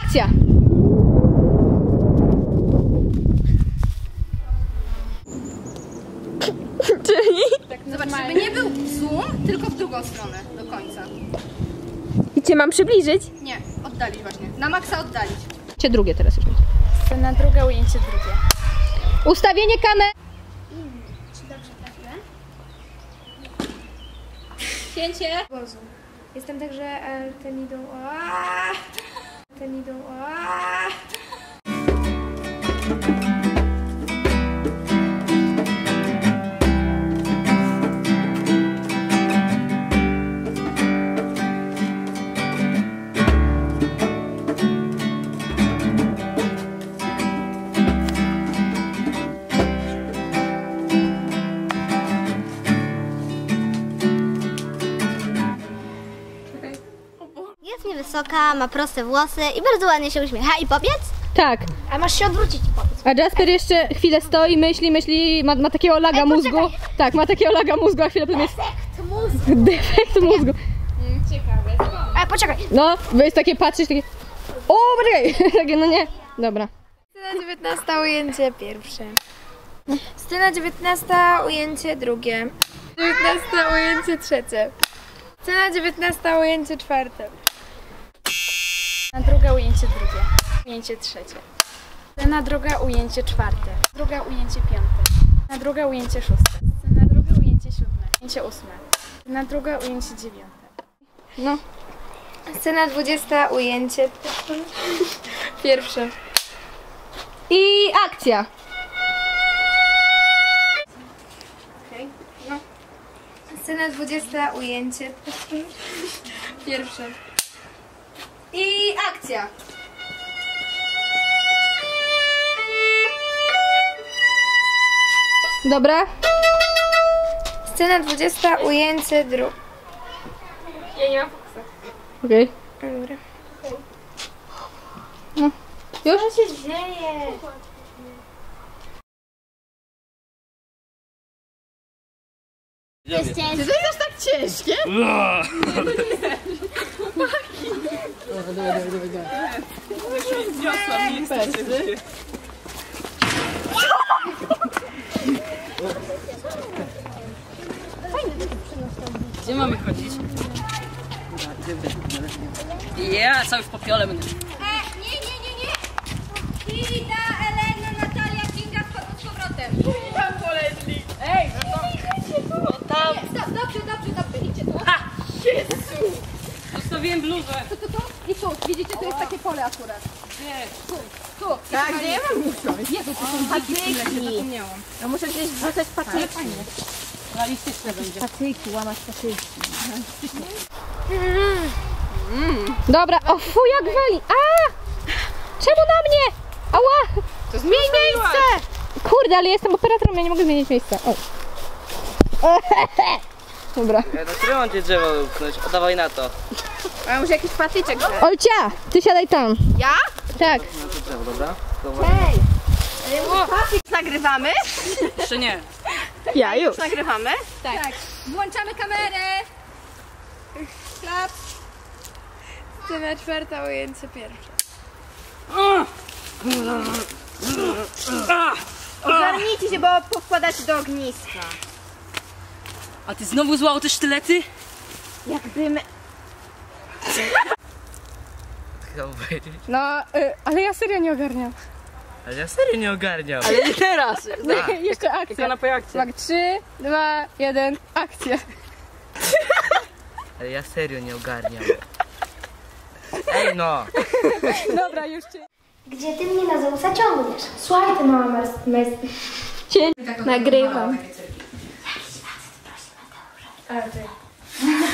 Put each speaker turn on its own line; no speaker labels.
akcja! Czyli?
Zobacz, żeby nie był zoom, tylko w drugą stronę do końca.
I cię mam przybliżyć?
Nie, oddalić właśnie. Na maksa oddalić.
Cię drugie teraz już będzie.
Scena druga, ujęcie drugie.
Ustawienie kamer.
Czy dobrze trafiłem?
Cięcie.
Bozu. Jestem także Altenidą. 跟你都
啊。Niewysoka, ma proste włosy i bardzo ładnie się uśmiecha. I powiedz?
Tak.
A masz się odwrócić i powiedz.
A Jasper jeszcze chwilę stoi, myśli, myśli, ma, ma takiego laga
Ej,
mózgu. Tak, ma takiego laga mózgu, a chwilę potem jest
To mózg.
defekt mózgu.
A poczekaj.
No, bo jest takie patrzysz, takie... O, poczekaj! Takie, no nie. Dobra.
Scena 19, ujęcie pierwsze. Scena 19, ujęcie drugie. 19, ujęcie trzecie. Scena 19, ujęcie czwarte. Druga, ujęcie drugie. Ujęcie trzecie. Scena druga, ujęcie czwarte. Druga, ujęcie piąte. Scena druga, ujęcie szóste. Scena druga, ujęcie siódme. Ujęcie ósme. Scena druga, ujęcie dziewiąte.
No.
Scena 20, ujęcie pierwsze.
I akcja.
Scena 20, ujęcie pierwsze.
I akcja.
Dobra.
Scena 20, ujęcie drugie.
Okej.
Dobra.
Już?
się dzieje?
Jesteś.
Czy to jest tak ciężkie?
Gdzie mamy chodzić? Ja, cały w popiole będę.
E, nie, nie, nie, nie. Ida, Elena, Natalia, Kinga wchodzą z powrotem. Tam polecli. Ej, no to... tam. Dobrze, dobrze, dobrze, idźcie tu.
Zostawiłem bluzę.
Tu, tu, tu i tu. Widzicie, tu jest takie pole akurat.
Nie.
Tu. Tak, gdzie ja mam Jezu, to są patyki. Zapomniałam.
No muszę gdzieś wrzucać patyki.
Realistyczne będzie.
Patyki, łamać patyki. Dobra, o fu jak wali. A! Czemu na mnie? Ała! Zmień miejsce! Kurde, ale jestem operatorem, ja nie mogę zmienić miejsca. O. Dobra.
Ja na którym mam cię drzewo? O, dawaj na to.
A może jakiś patyczek wziąć?
Olcia, ty siadaj tam.
Ja?
Tak.
Dobra.
Patyk nagrywamy?
Jeszcze nie.
Ja już.
Nagrywamy? Tak. Włączamy kamerę. Klap.
Scena czwarta, ujęcie pierwsze.
Ogarnijcie się, bo pokładacie do ogniska.
A ty znowu złał te sztylety?
Jakbym...
No, y, ale ja serio nie ogarniam.
Ale ja serio nie ogarniam.
Ale nie teraz.
Jeszcze akcja.
Tylko na pojakcie.
Tak, 3, 2, 1, akcja.
Ale ja serio nie ogarniam. Ej no!
Dobra, już cię.
Gdzie ty mnie na Zeusa ciągniesz? Słuchaj, ty mała mers... mers...
Cię nagrywam.
Ale ty.